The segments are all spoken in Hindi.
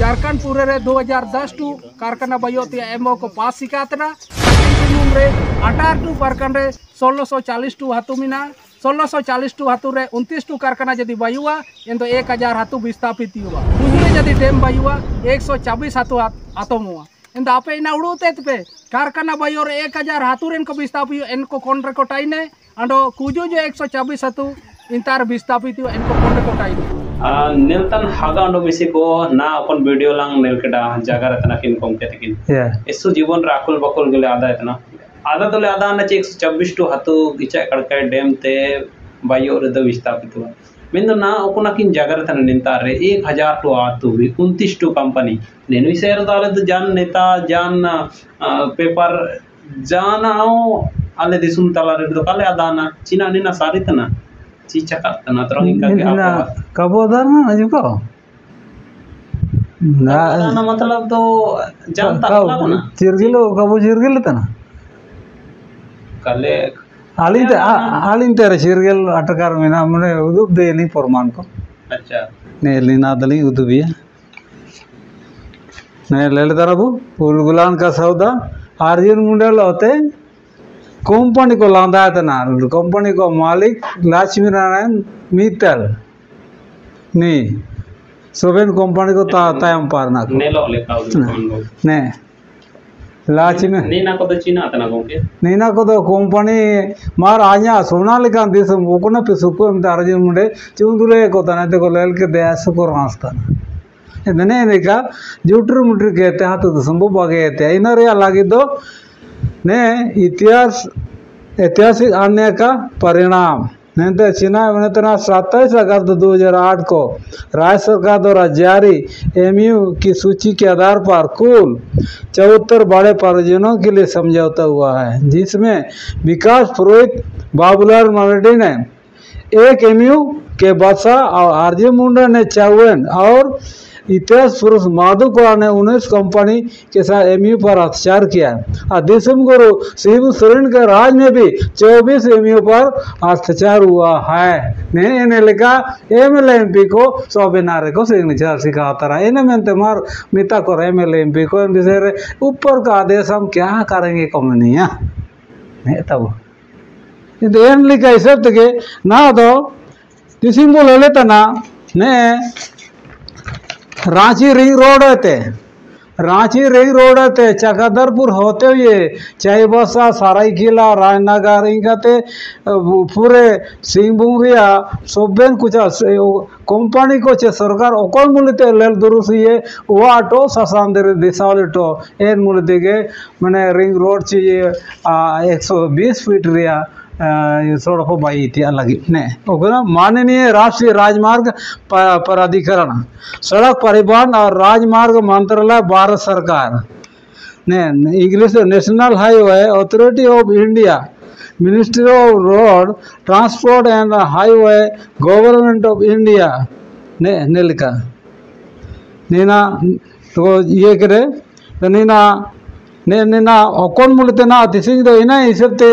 झारखंड पूरे रे 2010 टू कारखाना बयो ते एमओ को पास सिकातना रे अठार टू परकन रे 1640 टू हाथू मिना 1640 टू हाथू रे 29 टू कारखाना यदि बयुआ इन तो 1000 हाथू विस्थापित हुआ उन्हें यदि डेम बयुआ 124 हाथू आतमुआ इन तो आपे इना उड़ूते पे कारखाना बयो रे 1000 हाथू रेन को विस्थापित इनको कौन रे कोटाइने अंडो कुजो जो 124 हाथू इंतार विस्थापित इनको कौन रे कोटाइने नेलतन हागा अंडो मिसी को ना अपन वीडियो लांग नेल केटा जागा रतना किन कम के तकिन एसु जीवन रे अकुल बकुल गेले आदा इतना। आदा तोले आदा ना चेक 124 टू हातु गिचा कड़का डेम ते बायो रे द विस्थापित हुआ। मेन ना ओकुना किन जागा रतना निंता रे 1000 टू आतु 29 टू कंपनी। नेनु शेयर दाले तो जान नेता जान पेपर जान आओ आले दिसुम तला रे तो काले आदा ना चिना निना सारी तना। Cica तना terang इनका के apa kabodan na juga ना ना मतलब तो जानता kau ना cirgilo kabo cirgil tana कले alin te alin te cirgil atakar mina mane udub de ni porman ko अच्छा ne lele tarabu गुलान का सौदा आर्यन मुंडल होते कंपनी को लांदा है ना कंपनी को मालिक लक्ष्मी नारायण मित्तल नी सोबेन कंपनी को ता तायम पारना को नेलो लेका उदु ने लक्ष्मी नीना को तो चीना तना गोके नीना को तो कंपनी मार आया सोना लेका दिस मुकुना पे सुको में अर्जुन मुंडे चुंदुले को तना ते को लेल के देस को रास्ता ಇದನ್ನೇ ಇದೀಗ ಜೂಟ್ರು ಮುಟ್ರು ಕೇತೆ ಹತ್ತದು ಸಂಭವ ಬಾಗೈತೆ ಇನ್ನೊರು ಅಲ್ಲಾಗಿದ್ದು ने इतिहास, ऐतिहासिक आने का परिणाम। नहीं तो चीना सत्ताईस अगस्त 2008 को राज्य सरकार द्वारा जारी एमयू की सूची के आधार पर कुल चौहत्तर बड़े परियोजनाओं के लिए समझौता हुआ है, जिसमें विकास पुरोहित बाबूलाल मराठी ने एक एमयू के बादशाह और आरजे मुंडा ने चौवन और इतिहास माधव कुमार ने उन्नीस कंपनी के साथ एमयू पर अत्याचार किया और अधिशम गुरु शिव सोरेन के राज में भी 24 एमयू पर अत्याचार हुआ है। नहीं, इन्हें लिखा एम एल एम पी को सौबिनारे को सिग्नेचर सिखाता रहा। इन्हें मैंने तुम्हार मिता को एम एल एम पी को ऊपर का आदेश हम क्या करेंगे कंपनियाँ नहीं, तब ऐन तो लिखा हिसाब तक ना तो टिसिम बोल लेता ना। नहीं रांची रिंग रोड आते रांची रिंग रोड आते चकदरपुर होते हुए चाईबसा सरायकीला राजनगर इंकते पूरे सिंहभूम सिंहभूमिया, सोबेन कुछ कंपनी को सरकार अकल मूलते लेल दुरुस ये वो आटो ससांदर दिशावली टो, एन मूल दिगे मैंने रिंग रोड चाहिए एक सौ बीस फीट रिया थी अलग ने माननीय राष्ट्रीय राजमार्ग प्राधिकरण, सड़क परिवहन और राजमार्ग मंत्रालय, भारत सरकार। ने, English national highway authority of India, ministry of road, transport and highway, government of India. ने ने नीना तो ये करे तो नीना ने ना अकन मूलते ना तिसिंग इना हिसाब ते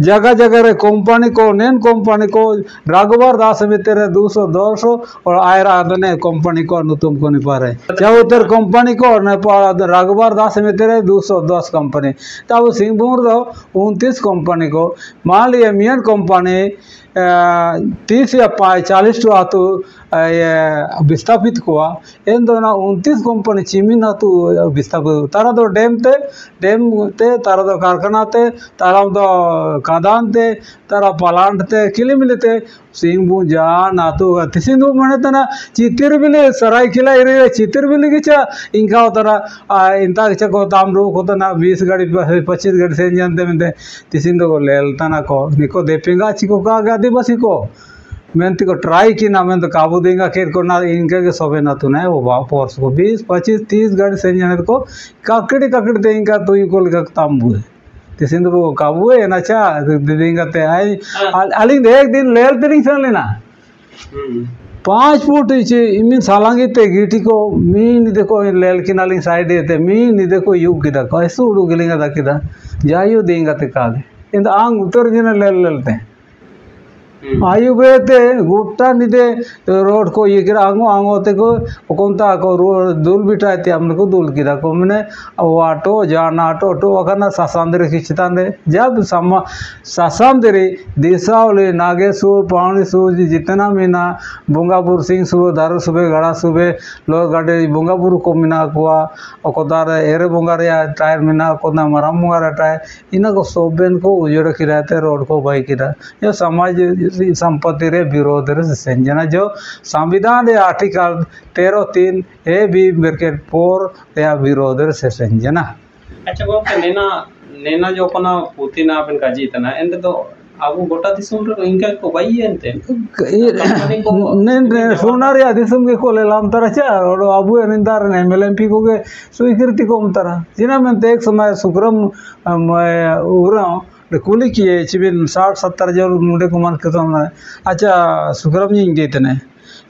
जगह जगह रे कंपनी को नेन कंपनी को राघवर दास मित्र दो सौ दो सौ और आयरा ने कंपनी को नुतुम को नहीं पारे चाहे उधर कंपनी को राघवर दास मित्र दो सौ दस कंपनी तब सिंहभूम उनतीस कंपनी को मान लिया मियन कंपनी तीस या चालीस आतु विस्थापित को उनतीस कंपनी चिमिन आतु, विस्थापित तारा दो डैम ते डैम ते तारा दो कारखाना ते तारा दो कादान ते तारा पलांट ते किलीमिली ते सिंहभूम जान आतु तिसिंदु मने तना चितिर बिले सराय खिला इरे चितिर बिले गिचा इंका तारा इंता गिचा को तामरू को तना 20 गाड़ी 25 गाड़ी से जानते में तिसिंदु को लेलता को। निको देपेंगा चिको का आदिवासी को मेहनती को ट्राई की ना मैं तो काबू देंगे खेर को ना, इनके के सोबे ना तूने वो बाप फोर्स को बीस, पच्चीस, तीस गाड़ी से जाने को। ककड़ी ककड़ी देंगे तो इनको लिखा तांबू है है ना चा देंगे ते आई अलिंग एक दिन लेल तेरिंग सन लेना पाँच फुट इमिन सालांगी ते गिटी को मीन देखो लेल की नालिंग साइड ते मीन देखो युग किदा कैसे उड़ू गिलिंगा दा किदा जाइयो देंगे ते काले इन आंग उतर जिन लेल लेलते को ये किरा आंगो आंगो ते को, कोंता को रो- दूल बिटा ते हमने को दूल किरा को मने वो ऑटो जाना ऑटो ऑटो वकना सासांदरे खिचतांदे। जब समा, सासांदरे, दिसावले, नागेश्वर पावनीसुर जितना मीना, बोंगापुर सिंह सुबे दारू सुबे गड़ा सुबे लो गाडे, बोंगापुर को मीना कुआ, ओकोदार, एरे बोंगारे टायर मीना कोना मराम बोंगारे टायर, इना को सोबेन को उजड़ किराते रोड को बाई किरा ये समाज संपत्ति रे विरोध संजना जो संविधान रे आर्टिकल तेरह तीन ए भी मेरे पोर या विरोध रे संजना अच्छा गॉमके नेना नेना जो अपना पुतिन आपन काजी तना एंड तो इनका को के को के स्वीकृति को तरा जिना में एक समय सुक्रम किए चिबिन साठ सत्तर जो मुंडे को मान के तो अच्छा सुक्रम जी देते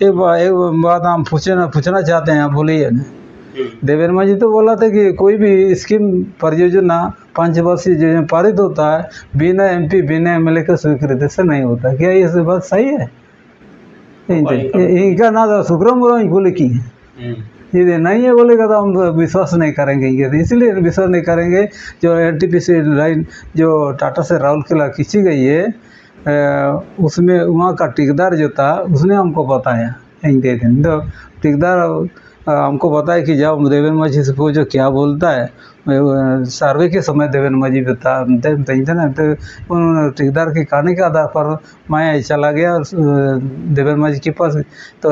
एक बा- एक बात हम पूछना पूछना चाहते हैं आप बोलिए ना। देवेंद्र जी तो बोला था कि कोई भी स्कीम परियोजना पाँच वर्षीय योजना पारित होता है बिना एमपी बिना एमएलए के स्वीकृति से नहीं होता। क्या ये बात सही है? इनका इनका ना तो सुक्रम बोले की है। यदि नहीं है बोलेगा तो हम विश्वास नहीं करेंगे, ये इसलिए विश्वास नहीं करेंगे। जो एन लाइन जो टाटा से राहुल किला खींची गई है उसमें वहाँ का टिकदार जो था, उसने हमको बताया दिन तो ठेकेदार हमको है कि जब देवेंद्र माझी से पूछो, क्या बोलता है? सर्वे के समय देवेंद्र माझी बता तो उन्होंने ठेकेदार के कहने के आधार पर मैं चला गया देवेंद्र माझी के पास। तो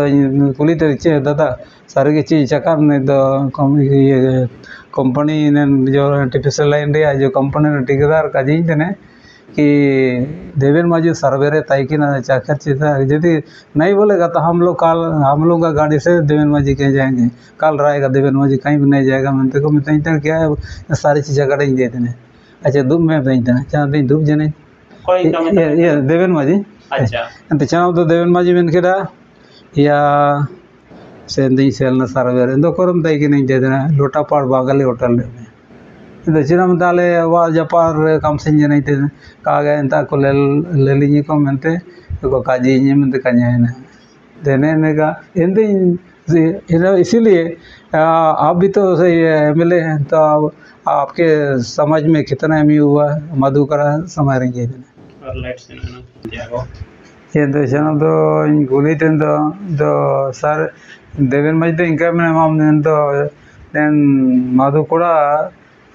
कुली तो चे, दादा, सारे की चीज़ चका नहीं तो ये कंपनी ने जो आर्टिफिशियल लाइन रे जो कंपनी ने ठेकेदार का जी कि देवेंद्र माझी सरवेरे ना चाकर चीता यदि नहीं बोलेगा तो हम लोग कल हम लोग का गाड़ी से देवेंद्र माझी कहीं जाएँगे। कल रहेगा देवेंद्र माझी कहीं भी नहीं जाएगा। मैंने देखो मैं तीन क्या है सारी चीज़ें गाड़ी दे देने अच्छा धूप में तीन तीन चार दिन धूप जने। ये देवेंद्र माझी अच्छा। तो चनाव तो देवेंद्र माझी मैंने केड़ा या सेंदिंग सेल ना सारा बेर इंदो तो कोरम की नहीं दे देना लोटापाड़ बागली होटल में। ᱪᱮᱫᱟᱜ ᱪᱮᱫᱟᱜ ᱢᱮᱛᱟ ᱞᱮ ᱟᱵᱚᱣᱟᱜ ᱡᱟᱯᱟᱜ को ले को मनते काजी मन कन्या देने का इसीलिए आप भी तो सही ए हैं तो आपके समाज में कितना एम हुआ मधुकरा समाज रही है ये तो तो गोली तेन तो सर देवेन मज तो इनका मैंने तो देन कोड़ा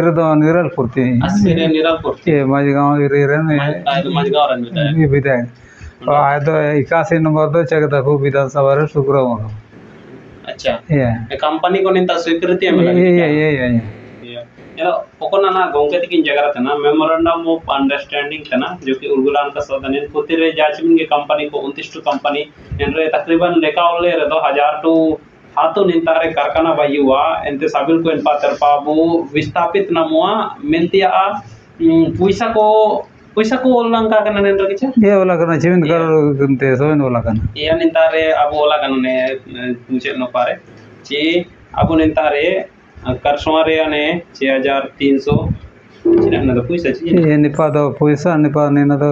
रे अस्सी रे निरालपुर ये माझ गाँव रे रे ने मजगांव रन में है ये विधायक और आए तो इक्यासी नंबर तो चकदखू विधानसभा शुक्रवार अच्छा कंपनी को निंता स्वीकृति है ये ये ये ये ये ओकोना ना गोंके तकिन जगह तना मेमोरेंडम ऑफ़ अंडरस्टैंडिंग तना जो कि उर्गुलान का सदन इन पुतिरे जाचमिन के कंपनी को 29 टू कंपनी एनरे तकरीबन लेकावले रे दो हज़ार हाथो निंतारे कारखाना बायुवा एंते साबिल को इनपा तरपाबु विस्थापित नमुआ मेंतिया पैसा को पैसा को ओलंका कना नेंद्र किछ ये वाला करना चिविन कर ते सोन वाला करना iya nintare abu ola kanane muncul no pare. Ci abu nintare karsomare ane ci hajar tinso. Ci na to puisa ci? ये निपा तो पैसा निपा नहीं तो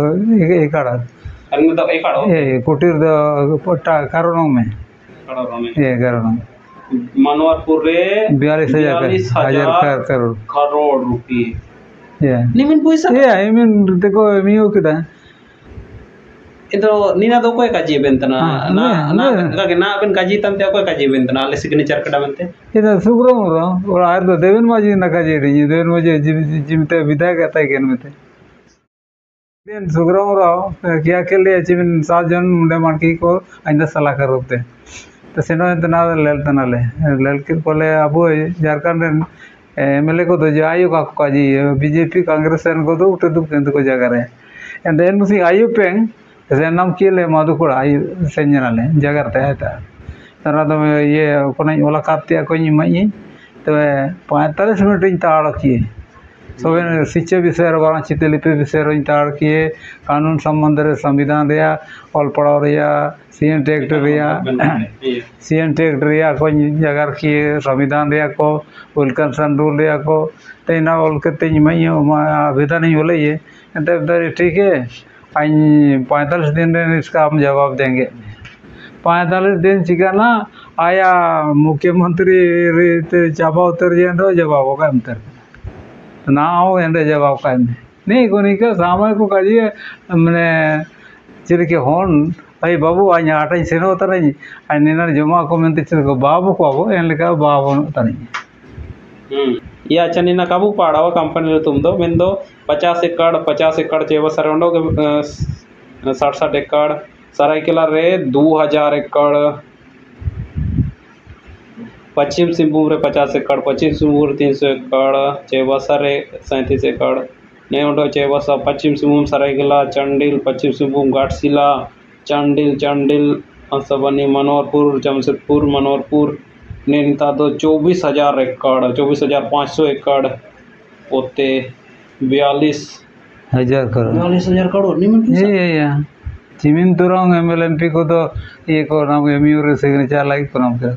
एक एक आड़ा karena to e kado ये कुटीर द पट्टा कारणों में kado rone ये कारणों मनोहरपुर रे बयालीस हजार बयालीस हजार हजार कर- करोड़ करोड़ रुपये ये nimin puisa ये आई मीन देखो मियो किटा itu nina do koy kaji bentana Ah, na iya, na iya. kage na ben kaji tam te koy kaji bentana ale signature kada bente ಇದು ಸುಗ್ರಮರು ಅವ್ರು ಆಯ್ತು ದೇವನ್ ಮಾಜಿ ನಕಾಜಿರಿ ದೇವನ್ ಮಾಜಿ जीवित विधायक आता है ಮತ್ತೆ देन सुग्रामराव क्या के लिए चिमिन सात जन मुंडे मानकी को आइंदा तो ᱮᱱᱛᱮ तेनाव ᱞᱮᱞ ᱛᱟᱱᱟᱞᱮ ᱞᱮᱞ एम एल ए को जो आयु का जी बीजेपी कांग्रेस को उठे दुख को जगह एन मुसी आयु पे नाम किए मधुकोड़ा आयु से जनाले जगह रहता है ये कोई को तब पैंतालीस मिनट ताड़ किए सब शिक्षा विषय रही ताड़ किए, कानून संबंध रे संविधान रिया ऑल पढ़ाव रिया सीएन टेक्ट रिया सीएन टेक्ट को जगह किए, संविधान रिया को विलकनसन रूल को तेना ऑल करते आवेदन ठीक है। आई पैंतालीस दिन इसका हम जवाब देंगे। पैंतालीस दिन चिकाना आया मुख्यमंत्री चाबा उतर जाए जवाब होगा नाव जवाब नहीं सामने को कहिए मैंने के हन, भाई बाबू, आज आटे सेनोतरी जमा को चलो बाबू को बाबन हम्म, ये अच्छा नि काबू पाड़ा कंपनी तुम दो, मेन दो, पचास एकड़ पचास एकड़ चेब सर साठ साठ एकड़, सरायकला दो हज़ार एकड़ पश्चिम सिंहभूम रे पचास एकड़ पश्चिम सिंहभूम तीन सौ एकड़ चेवासा रे सैंतीस एकड़ नेवडो चेवासा पश्चिम सिंहभूम सरायकेला चंडील पश्चिम सिंहभूम घाटशिला चंडील चंडील हंसबनी मनोहरपुर जमशेदपुर मनोहरपुर नैनीताल तो चौबीस हज़ार एकड़ चौबीस हज़ार पाँच सौ एकड़ पोते बयालीस। हज़ार करोड़। बयालीस हज़ार करोड़ नहीं मिल ये ये ये। चिमिन तुरंग एमएलएमपी को तो ये को नाम एमयू रे सिग्नेचर लाइक को नाम कर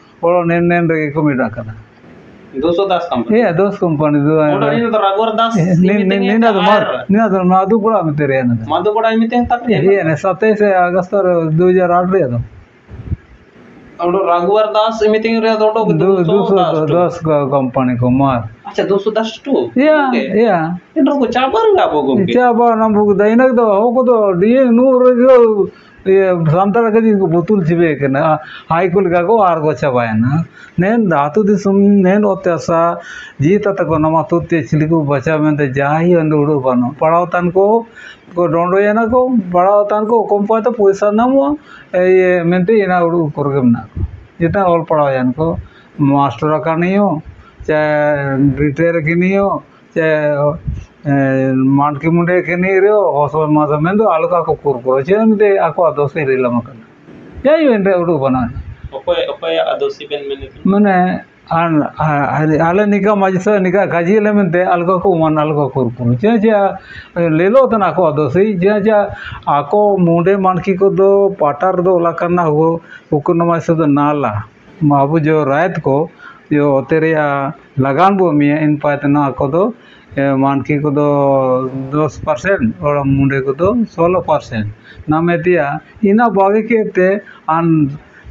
पड़ो नेम नेम रे कमी डाका ना 210 कंपनी ये 10 कंपनी दो है तो रघुवर दास नहीं नहीं नहीं ना मार नहीं ना माधुपुरा में तेरे ना माधुपुरा में तेरे तक ये ना 27 अगस्त 2008 रे तो और रघुवर दास मीटिंग रे तो 210 कंपनी को मार अच्छा 210 टू या या इधर को चाबर गा बोगो चाबर ना बोगो दैनक दो हो को तो ये नूर कदी बुतुल कना हाईकुल गागो आर गोचा बायना नेन धातु दिसुम नेन ओत्यासा जी तत को नमा तुत्ते चिलिकु बचा मेंते जाही अंड उडु बनो। पढ़ाव तन को को डोंडो याना को पढ़ाव तन को तो पैसा ये मेंते इना उडु करगम ना। जितना ऑल पढ़ाव यान को, मास्टर का चाहे रिटायर की चाहे मांडकी मुंडे के नीर होसवन मास में तो आलू का कुकुर को जेन दे आको आदोसे रेला मकन ये ही बंदे उड़ बना ओपे ओपे आदोसी बन में ने मने आन आले निका मजिस निका काजी ले में दे आलू का को मन आलू का कुकुर को जेन जा ले लो तो ना को आदोसे जेन जा आको मुंडे मांडकी को दो जो रायत को जो तेरे लगान भूमि है इन पायतना आको तो मानकी को दो दस परसेंट और मुंडे को दो सोलह परसेंट नामे इना बागे के ते आन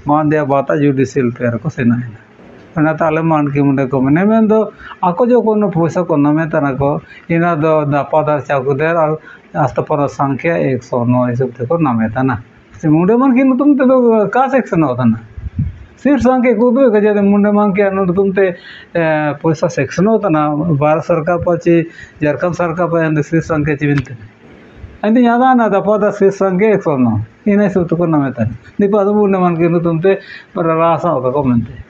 मान दिया बाता जुडिशियल पेयर को सेना है ना ताले मान की मुंडे को मने में दो आको जो कोनो पैसा को नमे तना को इना दो दापादार चाकू देर और आस्ता संख्या एक सौ नौ इस को नमे तना मुंडे मन की तुम ते तो का सेक्शन होता ना ಸಿರ್ಸ್ ಅಂಕೆ ಕೂದಬೇಕು ಮುಂಡೆ ಮಂಕೆ ಅನ್ನೋದು ಕುಂತೆ ಪೈಸಾ ಸೆಕ್ಷನ್ ಹೋತಾನ ಭಾರತ ಸರ್ಕಾರ ಪಾಚಿ ಜಾರ್ಖಂಡ್ ಸರ್ಕಾರ ಪಾಯಿ ಅಂದ್ರೆ ಸಿರ್ಸ್ ಅಂಕೆ ಚಿವಿಂತೆ ಅಂತೆ ಯಾವ್ದಾನ ದಪ್ಪದ ಸಿರ್ಸ್ ಅಂಕೆ ಎಕ್ಸೋನು ಏನೇ ಸುತ್ತಕೊಂಡು ನಮ್ಮ ದೀಪ ಅದು ಮುಂಡೆ ಮಂಕೆ ತುಂಬತೆ ರಾಸ ಹೋಗಬೇಕು ಮಂತೆ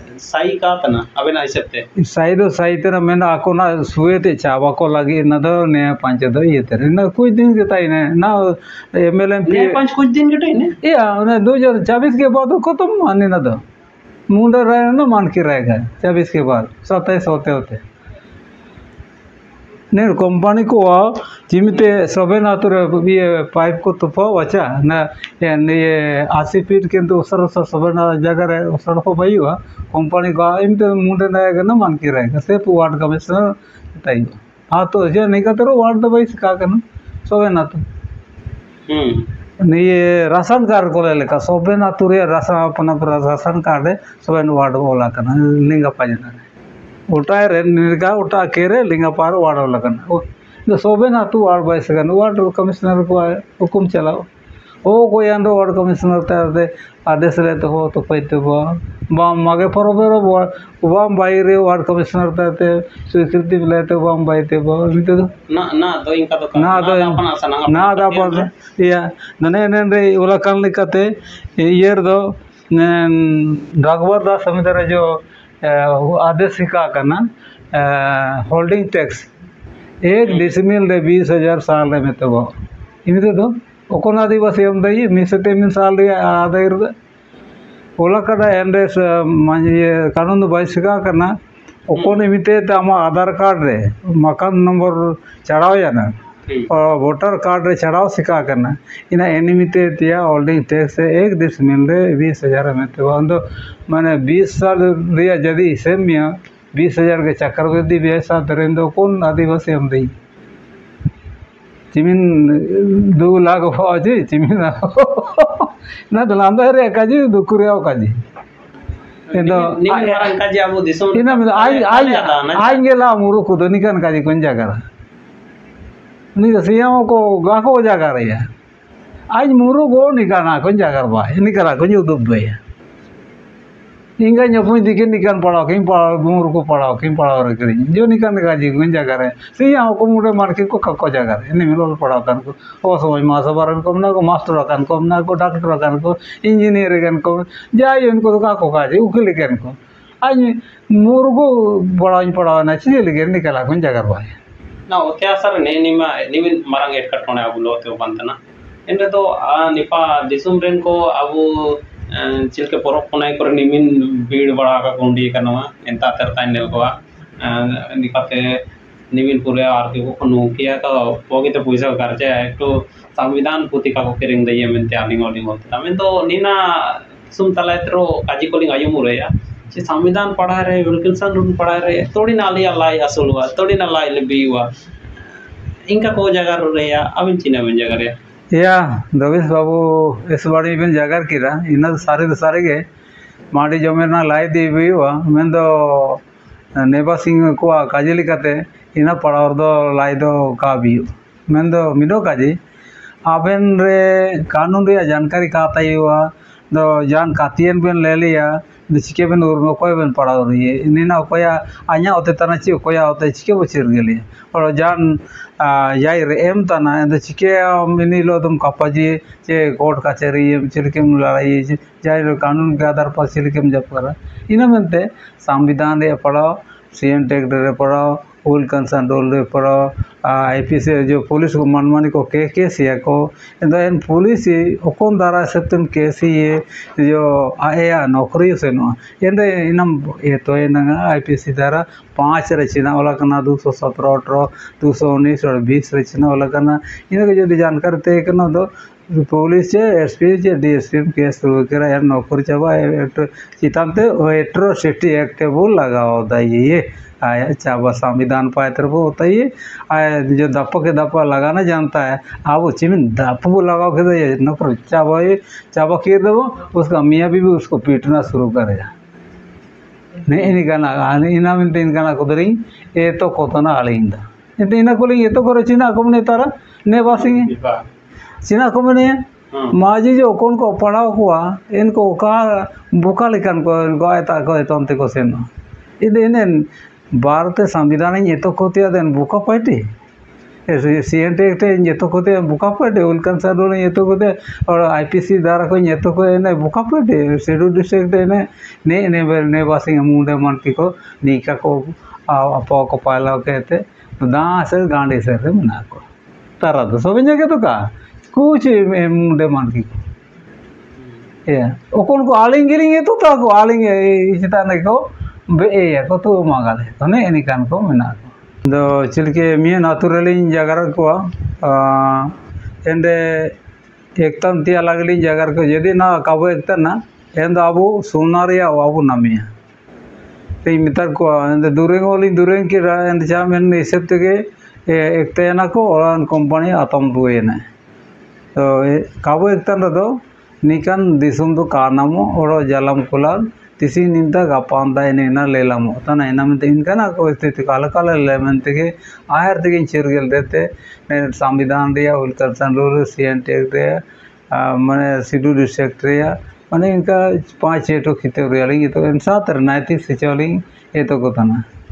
सही कहा सही सुअ चाबा को लगे पाँच ಚಾವಾಕೋ तो ने पाँच दो तो ये तेरे ना कुछ दिन के ताई ने ना एमएलएम के पाँच कुछ दिन के ताई ने? या ना 2024 के बाद तो खत्म माने ना दो मुंडा रहे ना मान के रहेगा 24 के बाद 27 होते होते। नहीं कंपनी को जिमते सबे ना तो ये पाइप को तो पाओ अच्छा ना ये अस्सी फीट के तो उसर उसर सबे ना जगह उसर को भाई हुआ कंपनी का इम तो मुंडे रहेगा ना मान के रहेगा सिर्फ़ वार्ड कमिश्नर बताइए हाँ तो जो नहीं कहते रहो वार्ड दबाई से का करना सोबे ना तो हम्म ये राशन कार्ड को ले लेका सोबे ना तो राशन अपना राशन कार्ड है सोबे वार्ड बोला करना लिंगा पाजना उल्टा रे निर्गा उल्टा केरे लिंगा पार वार्ड बोला करना वो जो सोबे ना तू वार्ड बाई से करना वार्ड कमिश्नर को हुकुम चलाओ। ओ कोई आंदो वार्ड कमिश्नर ते आदेश रहते हो तो बा। बाम मागे परबेरो बाम बाई वार्ड कमिश्नर ते स्वीकृति लेते बाम बाईते बा निते तो ना ना तो इनका तो ना तो अपना सनंगा ना दा पर या नने नने उला कान लिकते ईयर दो राघवर दास समिति जो आदेश का करना होल्डिंग टैक्स एक डिसमिल रे बीस हजार साल रे में तो इनते तो ಒಕ್ಕೊನ ಆದಿವಾಸಿ ಎಂದಯಿ ಮೀಸತೆ ಮೀನ್ ಸಾಲ್ರಿ ಆದ ಇರದ ओला कदा एंडे कानून बाइसिका करना ओकोन इमिते आमा आधार कार्ड रे मकान रे चढ़ाओ सिका करना। इना एनिमिते दिया होल्डिंग टैक्स से एक दिस मिल रहे बीस हज़ार में। तो अंदो माने बीस साल रिया जदी सेमिया बीस हज़ार के चक्रवर्ती व्यवसाय दरेंदो कौन आदिवासी हम दी? चिमिन दो लाख पावची चिमिन ना तो लांदा रे काजी दुकुरियाव काजी। itu निमिन marang kaji abu disum ga ko jaga re ya ai muru go ni kana kon jaga ba ni kara kon yu dub ya hingga nyopun dikit nikan padaw kim padaw muru ko padaw kim padaw re kiri jo nikan kaji kon jaga re siyamo ko muru market ko kakko jaga re ini milol padaw kan ko o so ma sabaran ko na ko master kan ko na ko doctor kan ko engineer kan ko jai unko ka ko kaji ukil kan ko ai मुर्गो बड़ा पड़ा ना चीज़ लगे निकला कौन जगह बाय ना ने एटकटोने abu lo teo bantana ende to nipa disum ren ko abu चिलके परब पुनाय करे निमिन बड़ा का कुंडी कनवा एंता तरता नेल निमिन पूरे आर के को नु किया तो तो पैसा खर्चे एक तो संविधान पुतिका को मैं तो नीना सुम तलायत्रो काजी कोलिंग आयु मुरे संविधान पढ़ा रहे विल्किंसन रूल पढ़ा रहे थोड़ी ना लिया लाई असल हुआ थोड़ी ना लाई लेबी हुआ इनका को जगह रे या अबिन चिना बिन जगह या रवीश बाबू इस बाड़ी में जगह किरा इन सारे तो सारे गे माटी जमे ना लाई दी भी हुआ मैं तो नेबा सिंह को काजी लिखाते इन पड़ावर दो लाई दो का भी मैं तो मिडो काजी आबेन रे कानून रे जानकारी का ताई हुआ दो जान कातियन बेन ले लिया चिके बेन कोई बेन पड़ाव रही है इन्हें कोया आया होते तना ची कोया होते चिके बचिर गेली और जान याई रे एम तना एंड चिके मिनी लो तुम कपाजी चे कोर्ट कचहरी चिलकेम लड़ाई जाई कानून के आधार पर चिलकेम जब करा इन मनते संविधान रे पढ़ाओ सी एन टेक रे पढ़ाओ रोल रे पढ़ाओ आई पी से जो पुलिस को मनमानी को के केस या को इन पुलिस ओकोन द्वारा सत्यम केस ये, जो आया नौकरी से नो एंड इनम, ये तो इन आई पी सी द्वारा पाँच रचना वाला दो सौ सत्रह अठारह, दो सौ उन्नीस और बीस रचना वाला इनके जो जानकारी करना तो police S P D S P case वगैरह नौकरी चाबा चितान एट्रोसिटी एक्ट वो लगा होता ये। आया चाबा संविधान पाए तरफ़ होता ही आया जो दप्प के दप्पा लगाना जानता है आप चिमिन दप्प को लगाओ के ये नौकर चाबा ये चाबा खीर दो उसका मियाँ भी, भी उसको पीटना शुरू करेगा नहीं इन्हीं का ना इना मिनट इनका ना कुदरी ये तो कोतना आलिंदा इंत इना को ये तो करो चिना को ने तारा ने बासिंगे चिना को मने माजी जो कौन को पढ़ाओ हुआ इनको का बुका लिखन को इनको आयता को तंते को सेनो। इधे इन्हें भारत संविधान ये तो कोते देन बुका पाइटे सी एन टेक ये तो कोते बुका पाइटे उल्कन सर ये तो कोते और आईपीसी द्वारा को ये तो को ने बुका पाइटे शेड्यूल डिस्ट्रिक्ट ने ने ने ने मुंडे मन की को नीका को अपो को पाला कहते दा से गांडी से मना को तारा तो सब का कुछ मुंडे मन की को giling itu tak ko aling icita ne बेको तो मागले तो एनिकान तो को मना को तो चिलके मेन अतुरली जगह को एंडे एक्तन तीया लगली जगार को यदि ना कब एक ना, एंड अब सुनारिया अब नमिया तो मितर को दूरें वाली दूरें की रहा चाह मेन हिसाब तेगे एक तेना को, और कम्पानी आतम रुएने तो कब एक निकन दिसम तो कानम, और जलम कुलाल inkana ko sthiti kala kala lemente ke ahar tege chirgel dete संविधान दिया उल्कर्सन रूल सी एन टेक दिया मैंने सिडू डिस्ट्रिक्ट दिया मैंने इनका पाँच छः टो खिते रियलिंग तो इन सात नैतिक शिक्षा ये तो को था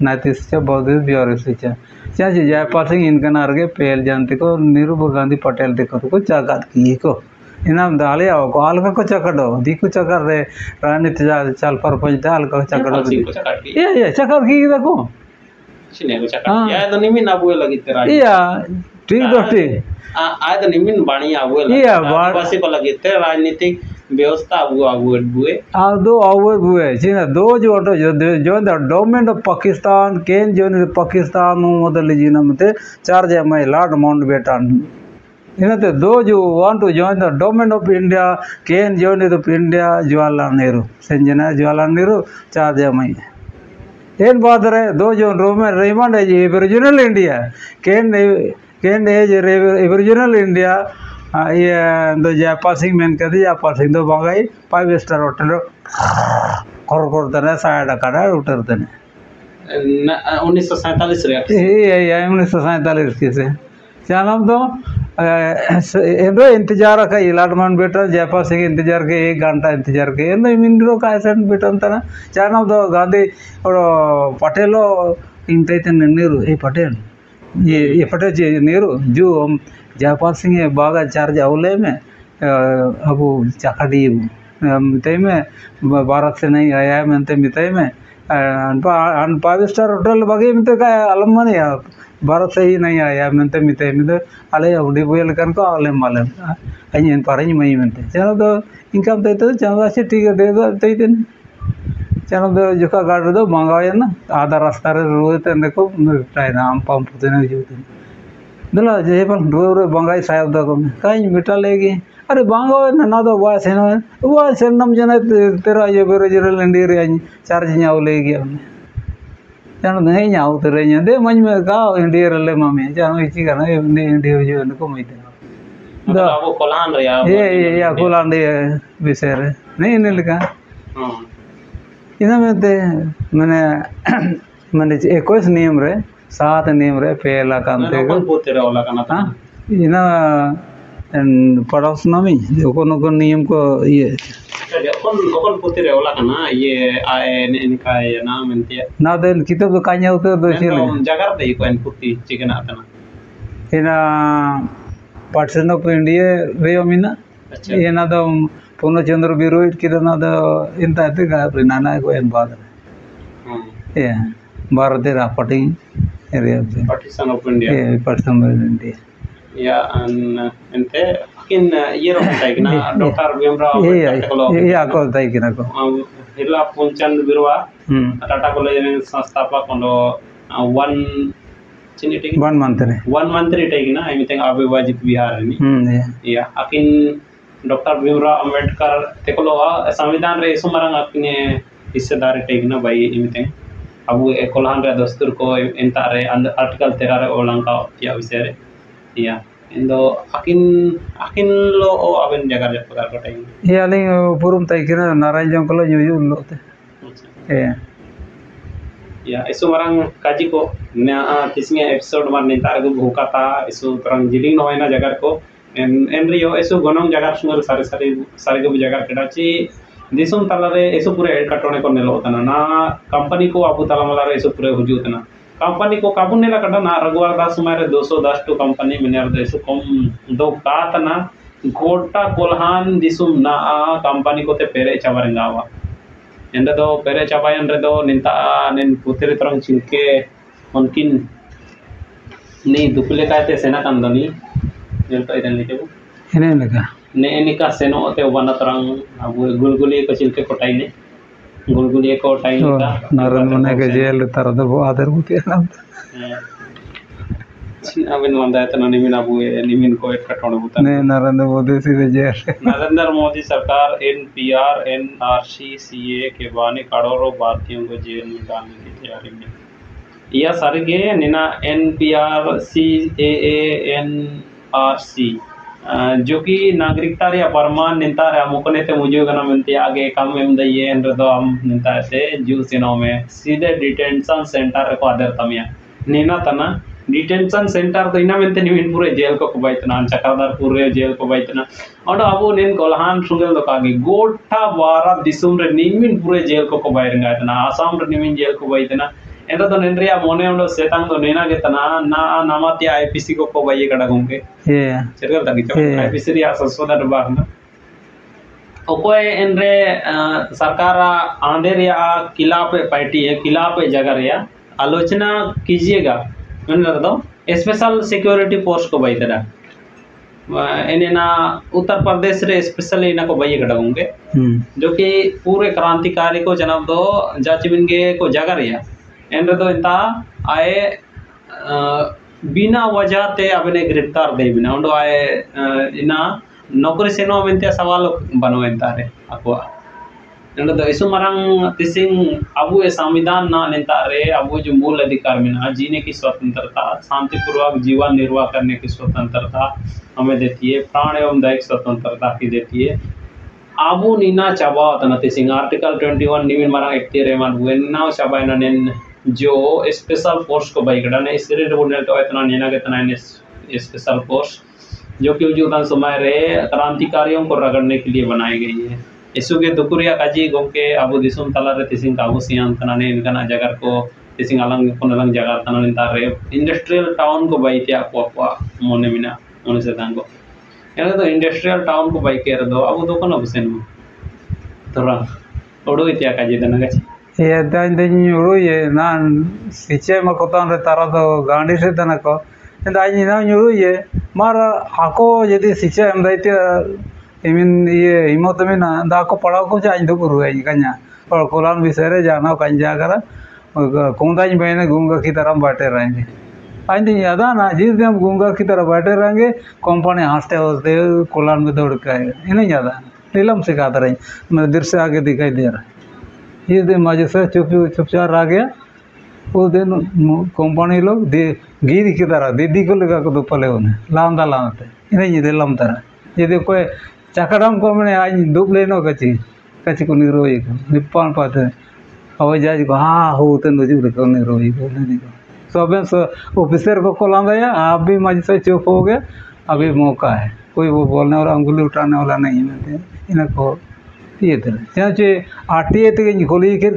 नैतिक शिक्षा बौद्धिक ब्यौर क्या चीज़ जयपाल सिंह इनका नारगे पेल जानते को नीरू गांधी पटेल देखो तो को की को? इनाम द आओ को अलग को चकडो कुछ चकर रे रानी तो जाल चाल पर पज दाल को चकडो ये ये चकर की देखो। को चकर हाँ। तो निमिन लगी तेरा। या ठीक ठीक आ तो निमिन बाणी लगी या बस को व्यवस्था आ दो बुए दो जो जो जो ऑफ़ तो पाकिस्तान केन जो पाकिस्तान तो मते चार जे लार्ड माउंट बेटन ಏನಂತೆ those want to join the government of India can join ಇದು India Jawaharlal Nehru Sanjana Jawaharlal Nehru charge M I ಏನು ಬಾದ್ರೆ ದೋಜ್ ರೋಮೆ remand age original India can can age original India ये दो जयपाल सिंह मेन कहते जयपाल सिंह दो बागाई फाइव स्टार होटल ಕೊರ ಕೊಡ್ತಾನೆ ಸಾಯಡ ಕಡ ಉಟ್ಟಿರ್ತಾನೆ उन्नीस सौ सैतालीस रे उन्नीस सौ सैंतालीस की से नाम तो एंड्रो इंतज़ार इलाटमन बेटा जयपाल सिंह इंतज़ार के एक घंटा इंतज़ार के मिंड्रो का बेटा नाम तो गांधी पटेलो ये ये पटेल जी नीरू जो जयपाल सिंह बागा चार्ज अवले में अब चाकड़ी मिताई में, भारत से नहीं आया है मनते मिताई में अन फाइव स्टार होटल बगे मिते का अलम मने भारत से ही नहीं आया मनते मिते उडी बोयल कन को अले माले अइन पारኝ मई मनते तो इनकम ते तो चलो ठीक है दे दो चलो तो जोका गाड़ दो मंगावे ना आधा रास्ता रे रोते देखो टाइम आम देने दला जे पर रो रो बंगाई साहब दको काई मिटा लेगी अरे बांगो ना ना दो वा सेनो वा सेनम जने तेरा ये बेरोजगार लंडी रे चार्ज न्याव लेगी नहीं मन में का इंडिया रे मामे जानो इची का ना इंडिया जो कोलांडी विषय रे नहीं mente mane mane ekos नियम रे सात नियम रे पेला हाँ ina पड़ोस नमी कोनो को नियम को ये कौन कौन पोते रे ओला kana ये आए ने इनका ये नाम इनते ना देन किताब तो कान्या उतर दो चिले जगर दे को इन चिकन आतना ina पर्सन ऑफ़ इंडिया वे मिना ina do पूर्ण चंद्र ते नाना को एन बाद ये भारत रा पटिंग एरिया से ऑफ़ इंडिया ये पर्सन ऑफ़ इंडिया या अन इनते किन ये रो tay kina डॉक्टर भीमराव ये अंबेडकर ये ako tai kina ko हिला पूंचंद बिरवा hmm. टाटा कॉलेज में संस्थापक उन्नो वन चिनी टिक one month re वन मंत्री टिक ना एमितेंग अविभाजित बिहार नि hmm yeah. या अकिन डॉक्टर भीमराव अंबेडकर तेकोलो संविधान रे सुमरंग ना भाई एमितेंग अब कोल्हान रे दस्तूर को इंता रे आर्टिकल तेरा रे ओलंका या विषय रे या इंदो अकिन अकिन लो ओ अबेन जगह जब पकार को en rio isu gonong jagar sungur sare sare sare company को काबू नहीं लगा ना रघुवर दास मारे दो सौ दस टू कंपनी में कम दो कातना गोटा कोल्हान दिसुम ना कंपनी को ते पेरे चवरंगावा एंड दो पेरे चबायन रे दो निंता निन पुतरे तरंग चिंके उनकिन नहीं दुपले का ते सेना कंदनी। तो इधर इदन लिखेबो हेने लगा। ने निका सेनो ते वन वनतरंग अब गुलगुली को चिलके कोटाई ने। गुलगुली को टाई so निका naran mane ke jail tarada bo adar buti na अबिन वंदा तना निमिन अबु निमिन को एक कटोने बुता ne narendra modi सीधे jail नरेंद्र मोदी सरकार एनपीआर एनआरसी सीए के बहाने करोड़ों भारतीयों को जेल में डालने की तैयारी में या सारगे निना N P R C A N R C जो कि नागरिकता रे परमान निंता रे मुकने ते मुझे गना मिलती आगे काम एम दइए एन रे दो हम निंता से जू सिनो में। सीधे डिटेंशन सेंटर को आदर तमिया। निना तना डिटेंशन सेंटर तो इना मेंते निमिन पूरे जेल को कुबाइतना चक्रधर पूरे जेल को बाइतना और अब निन कोल्हान सुंगल दो कागे गोटा वारा दिसुम रे निमिन पूरे जेल को कुबाइरंगा इतना, आसाम रे निमिन जेल को बाइतना एंड तो निन मोने उंडो सेतांग दो नेना के तना ना नामाती आईपीसी को को कड़ा गुंगे ये चरगल तक चो Yeah. आईपीसी रिया ससोदा बागना ओकोय एनरे सरकार आंधे रिया किला पे पार्टी है किला पे जगह रिया आलोचना कीजिएगा मैंने दो स्पेशल सिक्योरिटी फोर्स को भाई तेरा इन्हें उत्तर प्रदेश रे स्पेशल इना को भाई कड़ा हम्म जो कि पूरे क्रांतिकारी को जनाब दो जाचिबिनगे को जगह रिया इंता आए बिना वजह ते अपने गिरफ़्तार दे बिना उंडो आए इना नौकरी सेनो मेंते सवाल बनो इंता रे अकवा एंड दो इस मरंग तिसिंग अबु ए संविधान ना नेता रे अबु जो मूल अधिकार मिना जीने की स्वतंत्रता शांतिपूर्वक जीवन निर्वाह करने की स्वतंत्रता हमें देती है प्राण एवं दैहिक स्वतंत्रता की देती है abu nina chaba tana tising article 21 nimin marang ekti reman wen now chaba na nen जो स्पेशल फोर्स को बाइकडन है इसके लिए बोलने रिबुनेट इतना नेना कितना स्पेशल फोर्स जो कि उजुगन समय रहे क्रांतिकारियों को रगड़ने के लिए बनाई गई है। इसके दुकुरिया काजी गो के अब दिसम तला रे तिसिंग काबू सियान तना ने, इनका जगह को तिसिंग अलंग कोन अलंग जगह तना तनाने तारे इंडस्ट्रियल टाउन को बाई बैतिया को अपवा मोने मिना, मोने से दांगो। यानी तो इंडस्ट्रियल टाउन को बैके रदो अब दो कोन बसेन तोरा ओडो इतिया काजी दनगाची दाइन दिन यूरो ये ना सिचे में कोतान रे तारा तो गांडी से तना को दाइन ना यूरो ये मार आको यदि सिचे हम दाइते इमिन ये हिम्मत में ना दा को पढ़ाओ को जाइन तो गुरु है कन्या और कोलान विषय रे जाना कंजा करा कुंदाइन बहने गूँगा की तरह बैठे रहेंगे आइंदी यादा ना जिस दिन हम गूँगा की तरह बैठे रहेंगे कंपनी हँसते हँसते कोलान में दौड़ के आएगा इन्हें यादा नीलम सिखाते रहे मैं से आगे दिखाई दे रहा है इस दिन मज़े से चुप चुपचाप आ गया उस दिन कंपनी लोग दी गिर की तरह, दीदी को लगा को दुपले उन्हें लांदा लांदते इन्हें ये लम तरह यदि कोई चकड़म को मैंने आज दुप लेनो कची कची को निरोई को निपान पाते अब जाज को हाँ हो तो नजूर को निरोई को, नहीं को। सब ऑफिसर को को लांदा या आप भी मज़े से चुप हो गए, अभी मौका है। कोई वो बोलने वाला, उंगली उठाने वाला नहीं है, इन्हें टी ए तक खोली कर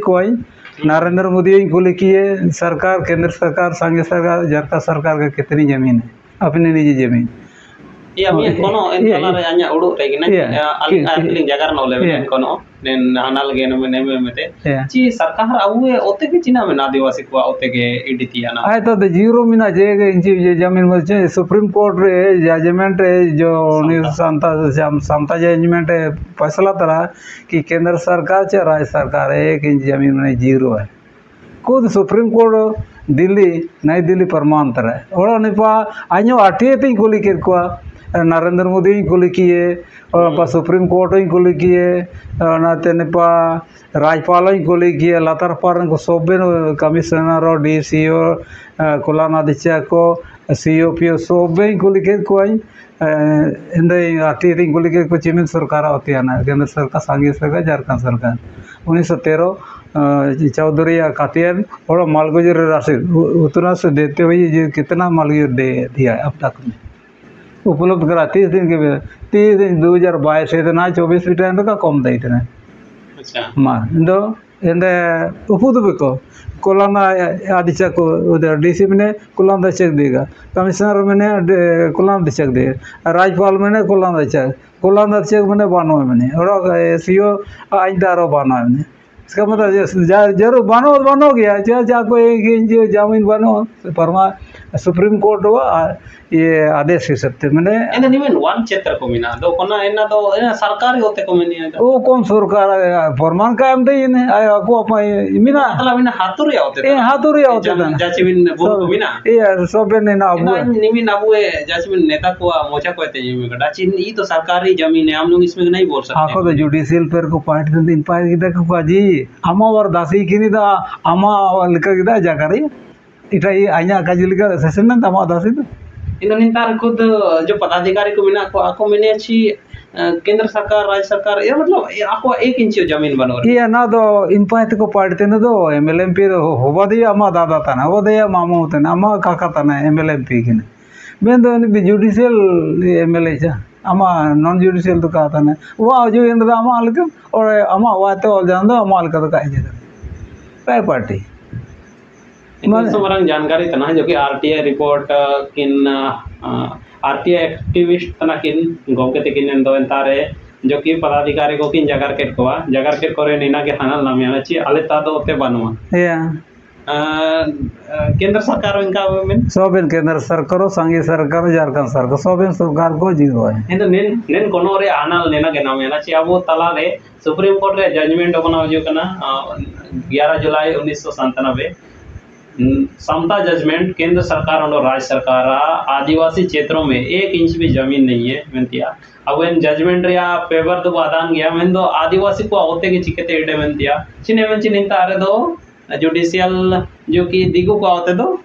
नरेंद्र मोदी खोली किए सरकार केंद्र सरकार संघ सरकार झारखंड सरकार का कितनी ज़मीन है अपनी निजी ज़मीन Iya, iya, kono en kala re anya udu re gina aling aling jagar no le ben kono ne nanal ge ne ne me mete chi sarkar awue ote ge china me adivasi ko ote ge iditi ana ay to de zero mina je ge inji je jamin mo che supreme court re judgement है जो समता जजमेंट है फैसला तरह कि केंद्र सरकार चाहे राज्य सरकार है एक इंच ज़मीन में ज़ीरो है खुद सुप्रीम कोर्ट दिल्ली नई दिल्ली प्रमाण तरह और निपा आज आर टी ए पे कुली किरकुआ नरेंद्र मोदी कुली किए और पा सुप्रीम कोर्ट कुली किए निपा राज्यपाल कुली किए लतार पार सब कमिश्नर डी सी ओ कुलाना दिचा को सी ओ पी ओ सोबे कुली के को कुली के को चिमिन सरकार है केंद्र सरकार संघीय सरकार झारखंड सरकार। उन्नीस सौ तेरह चौधरी कातियन और मालगुजर राशि उतना से देते हुए कितना मालगुजर दे दिया है अब तक में? उपलब्ध करा तीस दिन के लिए तीस दिन दो हजार बाईस इतना चौबीस रिटर्न का कम था इतना ಅಚ್ಚಾ ಮಾ ಇಂದು ಎಂದ ಉಪುದು ಬೇಕು ಕುಲಾನ ಆದಿಚಕ್ ಉದರ್ डी सी मैंने कुलान दचक देगा कमिश्नर मैंने कुलान दचक दे राज्यपाल मैंने कुलान दचक कुलान दचक मैंने बानो मैंने और सी ओ आज दारो बानो मैंने इसका मतलब जे- जा- जरूर बनो तो बनो गया जा जा को एक इंच जमीन बनो परमा सुप्रीम कोर्ट ये आदेश के सकते मैंने वन को मिना दो कोना एना दो एना सरकारी होते को मिनी वो कौन सरकार फरमान आपको अपना मिना। मतलब मिना हातुरी होते ए हाथुरी होते थे जाची मिन बुर को मिना। ये सबने ना एना निमिन अब जजमेंट नेता को मोचा को ते ये कटा चिन ई तो सरकारी ज़मीन है हम लोग इसमें नहीं बोल सकते। आखो तो जुडिशियल पेर को पार्टी दिन पार्टी की देखो जी अमा वर दासी की नहीं था अमा लिखा की जाकर इटा ये आइया काजिलिका सेशन ना तमा दासी तो इन निंतार खुद जो पदाधिकारी को मिना को आको मैंने अच्छी केंद्र सरकार राज्य सरकार ये मतलब आपको एक इंच ज़मीन बनो ये ना दो इन पाते को पार्टी ने दो एमएलएमपी दो होबा दिया अमा दादा तना होबा दिया मामू तना अमा काका तना एमएलएमपी किने मैं दो नि जुडिशियल एमएलए चा अमा नॉन जुडिशियल तो कहा था वो जो इन दा अमा अलग और अमा वाते और जान दो अमा अलग तो का जे जानकारी तना जो कि आरटीआई रिपोर्ट किन आरटीआई एक्टिविस्ट तना किन गोमके ते किन दो तारे जो कि पदाधिकारी को किन जगर केट कोवा जगर केट करे नीना के थाना नाम याना ची आले ता दो बनवा। या। केंद्र सरकार इनका में सोबेन केंद्र सरकार संघीय सरकार झारखंड सरकार सोबेन सरकार को ज़ीरो है। इंदो नेन नेन कोनो रे के नाम याना ची अब तला रे सुप्रीम कोर्ट रे जजमेंट बना जो कना 11 जुलाई 1997 समता जजमेंट केंद्र सरकार और राज्य सरकार आदिवासी क्षेत्रों में एक इंच भी ज़मीन नहीं है मेंतिया अब इन जजमेंट या पेपर तो आदान गया मैं तो आदिवासी को होते के चिकते एडे मेंतिया चिने में चिनिंता अरे दो जुडिशियल जो कि दिगु को दो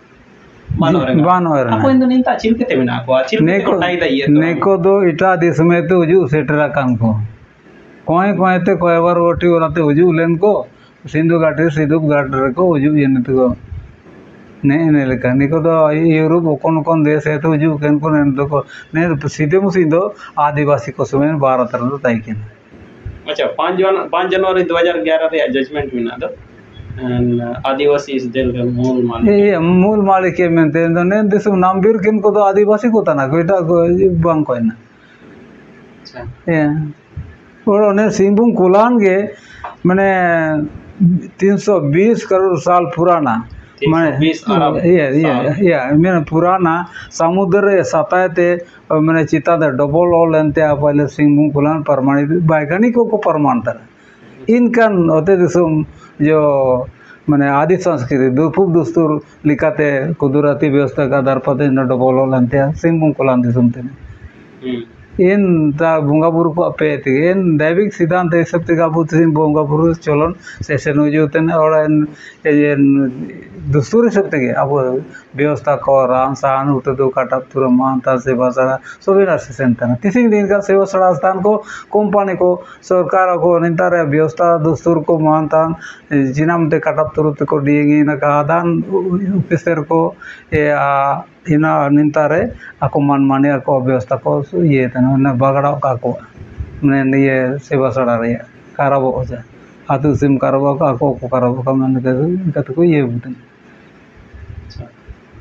को चिलकते को टाई दई नेको दो इटा दिस में तो उजू सेटरा कान को। कोई कोई ते कोई बार ओटी ओराते उजू लेन को सिंधु घाटी सिंधु घाट रे को उजू ये तो ने कोन कोन देश है तो ने तो ने सीधे मुसी दो आदिवासी को समय भारत रे तो ताई अच्छा 5 जन 5 जनवरी 2011 रे जजमेंट आदिवासी इस का मूल मालिक ये मूल मालिक के मेनते ने दिस नाम बीर किन को तो आदिवासी को तना बांग ना अच्छा ये और ने सिंहभूम कुलान के मैंने 320 करोड़ साल पुराना मैंने 320 अरब ये ये ये मैंने पुराना समुद्र सताते मैंने चिता दे डबल ऑल एंते पहले सिंहभूम कुलान प्रमाणित वैज्ञानिकों को प्रमाणतर इनकन होते दिसुम जो मैंने आदि संस्कृति दुपुब दुस्तूर लिखाते कुदरती व्यवस्था का पर डबल ऑल एंते सिंहभूम कुलान दिसुम तेने हम्म इन ता बंगा बुरु को पे इन दैविक सिद्धांत ए सब ते गाबु तिन बंगा बुरु चलन हिसाब से अब इन व्यवस्था को राम सान उत दो काटा तुर मानता से बसरा सोबेना से सेंतन तिसिंग दिन का सेवा सड़ा स्थान को कंपनी को सरकार को निंतार व्यवस्था दस्तूर को मानता जिनाम ते काटा तुर ते को दिएँगे ना का आदान ऑफिसर को या ina nintare aku man mani aku व्यवस्था को ये तना ने बगड़ा का को ने, ये सेवा सड़ा रे, कारबो हो जा हाथु सिम कारबो का को कारबो का मन के कत को ये बुतन गोड़